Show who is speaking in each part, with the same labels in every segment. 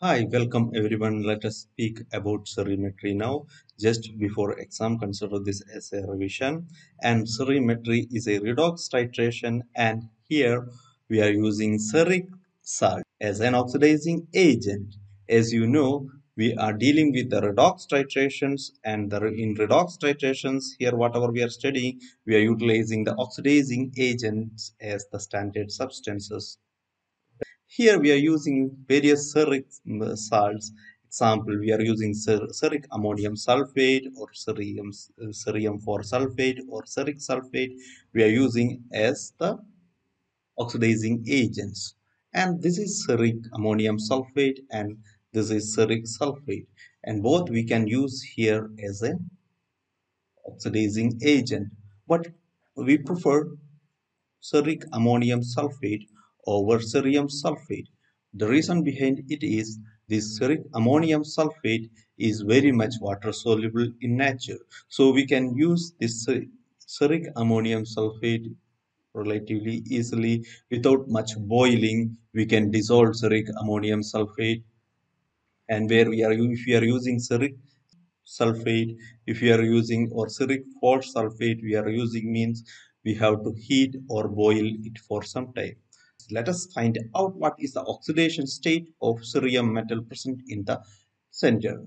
Speaker 1: Hi, welcome everyone. Let us speak about cerimetry now. Just before exam, consider this as a revision. And cerimetry is a redox titration, and here we are using ceric salt as an oxidizing agent. As you know, we are dealing with the redox titrations, and the, in redox titrations, here whatever we are studying, we are utilizing the oxidizing agents as the standard substances here we are using various ceric mm, salts. Example, we are using ceric ammonium sulfate or cerium, uh, cerium 4 sulfate or ceric sulfate. We are using as the oxidizing agents. And this is ceric ammonium sulfate and this is ceric sulfate. And both we can use here as a oxidizing agent. But we prefer ceric ammonium sulfate over cerium sulfate. The reason behind it is this ceric ammonium sulfate is very much water soluble in nature. So we can use this ceric ammonium sulfate relatively easily without much boiling. We can dissolve ceric ammonium sulfate and where we are if we are using ceric sulfate if we are using or ceric 4 sulfate we are using means we have to heat or boil it for some time let us find out what is the oxidation state of cerium metal present in the center.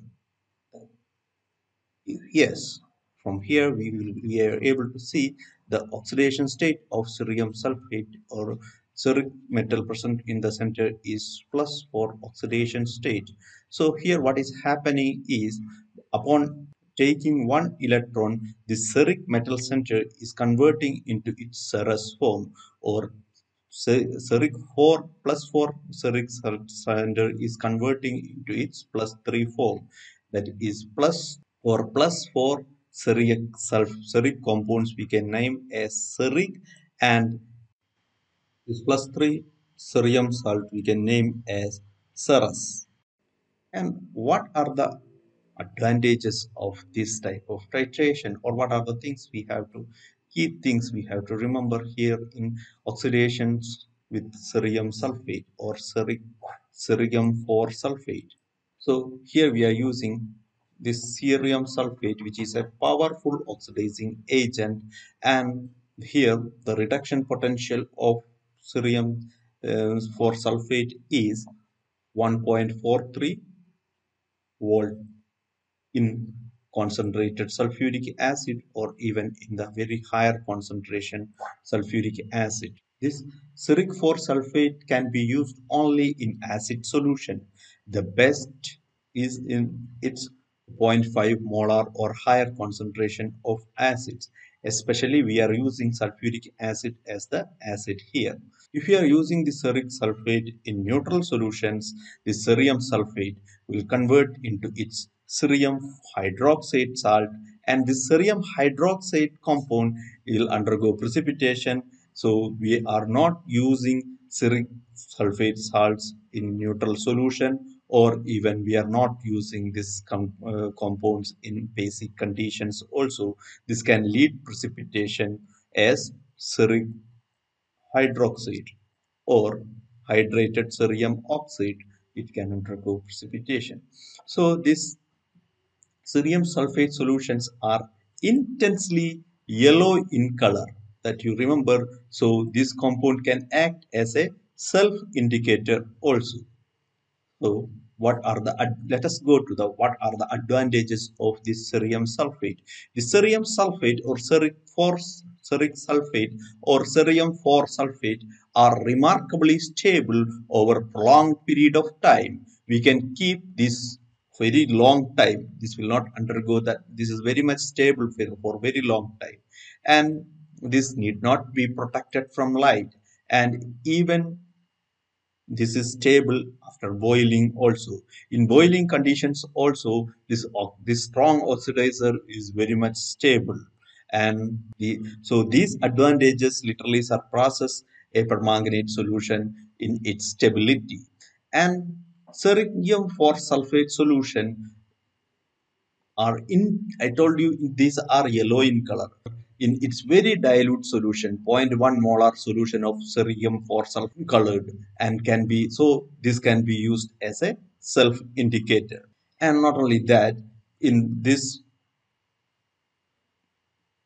Speaker 1: Yes, from here we will we are able to see the oxidation state of cerium sulfate or ceric metal present in the center is plus 4 oxidation state. So here what is happening is upon taking one electron, the ceric metal center is converting into its cerous form or ceric 4 plus 4 ceric center is converting into its plus 3 form that is plus or plus 4 ceric ceric compounds we can name as ceric and this plus 3 cerium salt we can name as cerous. And what are the advantages of this type of titration or what are the things we have to key things we have to remember here in oxidations with cerium sulfate or cerium 4 sulfate. So here we are using this cerium sulfate which is a powerful oxidizing agent and here the reduction potential of cerium uh, 4 sulfate is 1.43 volt in concentrated sulfuric acid or even in the very higher concentration sulfuric acid. This ceric 4 sulfate can be used only in acid solution. The best is in its 0.5 molar or higher concentration of acids. Especially we are using sulfuric acid as the acid here. If you are using the ceric sulfate in neutral solutions, the cerium sulfate will convert into its cerium hydroxide salt and this cerium hydroxide compound will undergo precipitation. So we are not using ceric sulfate salts in neutral solution or even we are not using these com uh, compounds in basic conditions also. This can lead precipitation as ceric hydroxide or hydrated cerium oxide. It can undergo precipitation. So this cerium sulfate solutions are intensely yellow in color that you remember. So this compound can act as a self indicator also. So what are the let us go to the what are the advantages of this cerium sulfate? The cerium sulfate or ceric 4 ceric sulfate or cerium 4 sulfate are remarkably stable over prolonged period of time. We can keep this very long time. This will not undergo that. This is very much stable for, very long time. And this need not be protected from light. And even this is stable after boiling also. In boiling conditions also this this strong oxidizer is very much stable. And the so these advantages literally surpasses a permanganate solution in its stability. And cerium 4 sulfate solution are in I told you these are yellow in color in its very dilute solution 0.1 molar solution of cerium 4 sulfate colored and can be so this can be used as a self indicator. And not only that, in this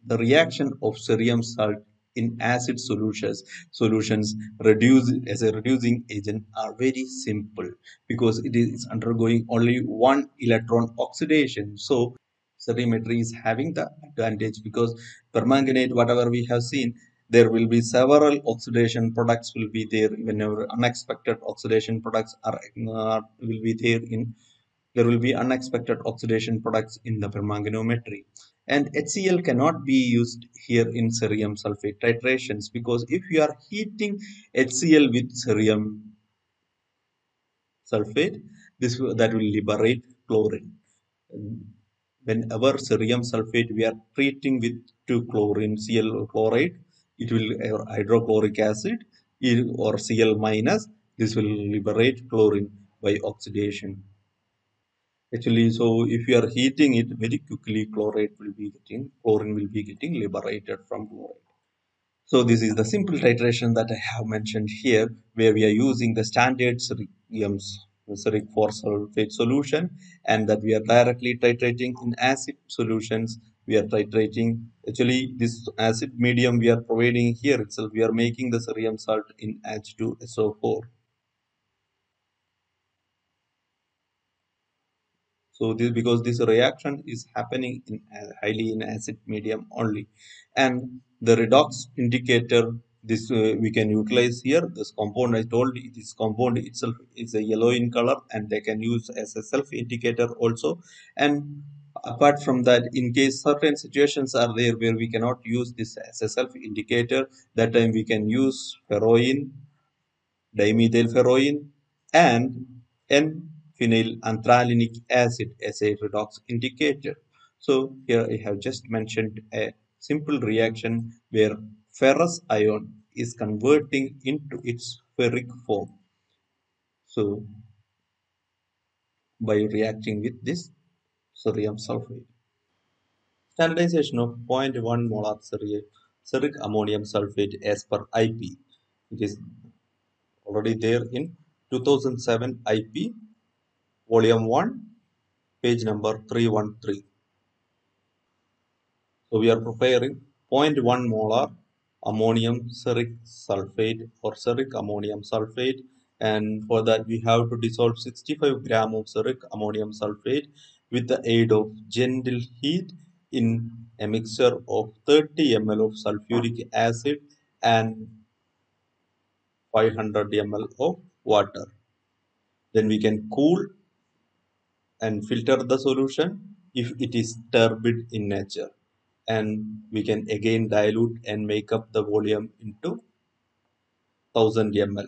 Speaker 1: the reaction of cerium salt in acid solutions solutions reduce as a reducing agent are very simple because it is undergoing only one electron oxidation. So cerimetry is having the advantage because permanganate whatever we have seen there will be several oxidation products will be there whenever unexpected oxidation products are uh, will be there in there will be unexpected oxidation products in the permanganometry and HCl cannot be used here in cerium sulfate titrations because if you are heating HCl with cerium sulfate this that will liberate chlorine. Whenever cerium sulfate we are treating with 2 chlorine Cl chloride it will hydrochloric acid or Cl minus this will liberate chlorine by oxidation actually so if you are heating it very quickly chloride will be getting chlorine will be getting liberated from chloride. So this is the simple titration that i have mentioned here where we are using the standard cerium ceric 4 sulfate solution and that we are directly titrating in acid solutions. We are titrating actually this acid medium we are providing here itself we are making the cerium salt in H2SO4 so this because this reaction is happening in highly in acid medium only. And the redox indicator this uh, we can utilize here. This compound i told this compound itself is a yellow in color and they can use as a self indicator also. And apart from that in case certain situations are there where we cannot use this as a self indicator that time we can use ferroin dimethyl ferroin and n phenylanthranilic acid as a redox indicator. So here I have just mentioned a simple reaction where ferrous ion is converting into its ferric form. So by reacting with this cerium sulfate. Standardization of 0.1 molar ceric ammonium sulfate as per IP. It is already there in 2007 IP volume 1 page number 313 so we are preparing 0.1 molar ammonium ceric sulfate or ceric ammonium sulfate. And for that we have to dissolve 65 gram of ceric ammonium sulfate with the aid of gentle heat in a mixture of 30 ml of sulfuric acid and 500 ml of water. Then we can cool and filter the solution if it is turbid in nature. And we can again dilute and make up the volume into 1000 ml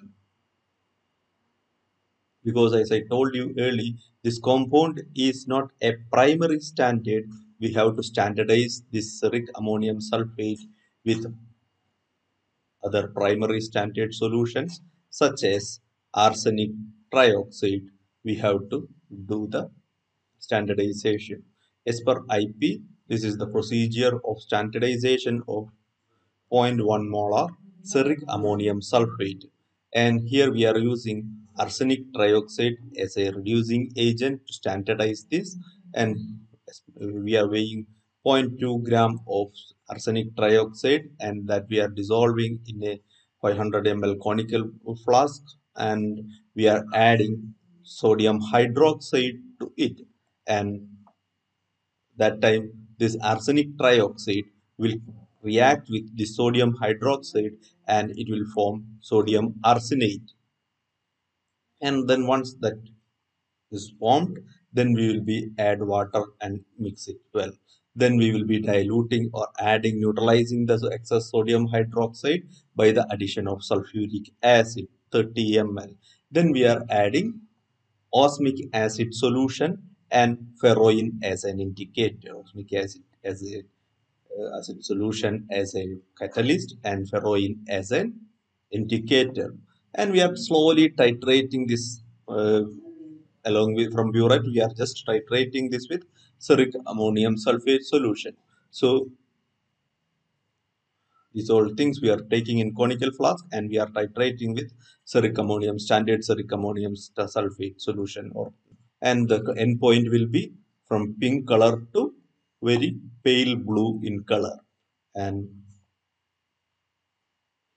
Speaker 1: because as I told you earlier this compound is not a primary standard. We have to standardize this ceric ammonium sulfate with other primary standard solutions such as arsenic trioxide. We have to do the standardization. As per IP, this is the procedure of standardization of 0.1 molar ceric ammonium sulfate. And here we are using arsenic trioxide as a reducing agent to standardize this. And we are weighing 0.2 gram of arsenic trioxide and that we are dissolving in a 500 ml conical flask and we are adding sodium hydroxide to it and that time this arsenic trioxide will react with the sodium hydroxide and it will form sodium arsenate. And then once that is formed then we will be add water and mix it well. Then we will be diluting or adding neutralizing the excess sodium hydroxide by the addition of sulfuric acid 30 ml then we are adding osmic acid solution and ferroin as an indicator, osmic acid as a uh, acid solution as a catalyst and ferroin as an indicator. And we are slowly titrating this uh, along with from burette, we are just titrating this with ceric ammonium sulfate solution. So these all things we are taking in conical flask and we are titrating with ceric ammonium, standard ceric ammonium sulfate solution or and the endpoint will be from pink color to very pale blue in color and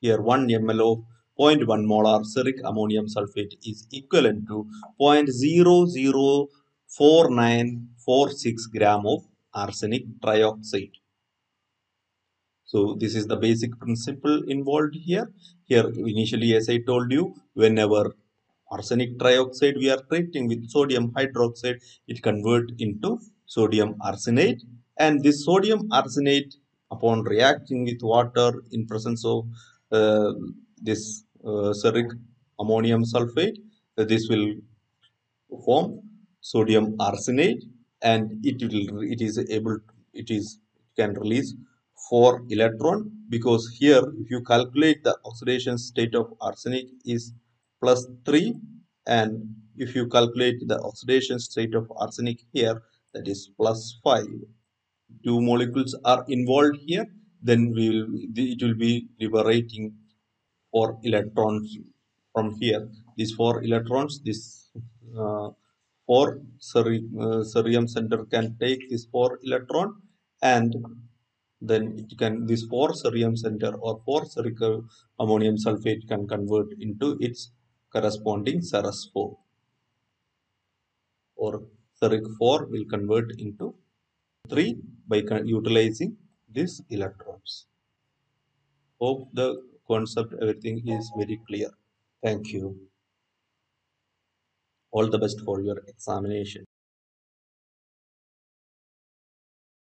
Speaker 1: here 1 ml of 0.1 molar ferric ammonium sulfate is equivalent to 0.004946 gram of arsenic trioxide. So this is the basic principle involved here. Here initially as I told you whenever arsenic trioxide we are treating with sodium hydroxide. It convert into sodium arsenate and this sodium arsenate upon reacting with water in presence of uh, this uh, ammonium sulfate uh, this will form sodium arsenate and it will it is able it is can release 4 electron because here if you calculate the oxidation state of arsenic is plus 3 and if you calculate the oxidation state of arsenic here that is plus 5 two molecules are involved here then we will it will be liberating four electrons from here. These four electrons this uh, four uh, cerium center can take this four electron and then it can this four cerium center or four ferric ammonium sulfate can convert into its corresponding cerous 4 or ferric 4 will convert into 3 by utilizing these electrons. Hope the concept everything is very clear. Thank you. All the best for your examination.